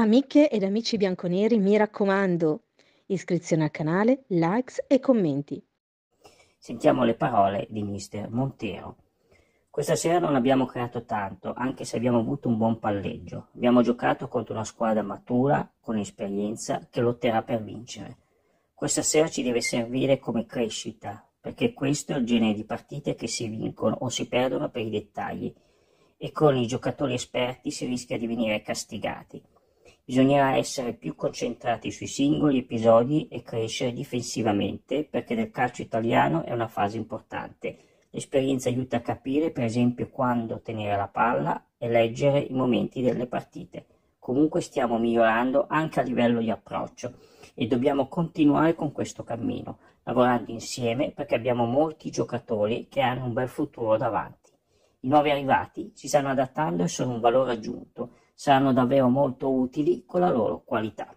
Amiche ed amici bianconeri, mi raccomando, iscrizione al canale, likes e commenti. Sentiamo le parole di mister Montero. Questa sera non abbiamo creato tanto, anche se abbiamo avuto un buon palleggio. Abbiamo giocato contro una squadra matura, con esperienza, che lotterà per vincere. Questa sera ci deve servire come crescita, perché questo è il genere di partite che si vincono o si perdono per i dettagli, e con i giocatori esperti si rischia di venire castigati. Bisognerà essere più concentrati sui singoli episodi e crescere difensivamente perché nel calcio italiano è una fase importante. L'esperienza aiuta a capire per esempio quando tenere la palla e leggere i momenti delle partite. Comunque stiamo migliorando anche a livello di approccio e dobbiamo continuare con questo cammino, lavorando insieme perché abbiamo molti giocatori che hanno un bel futuro davanti. I nuovi arrivati si stanno adattando e sono un valore aggiunto saranno davvero molto utili con la loro qualità.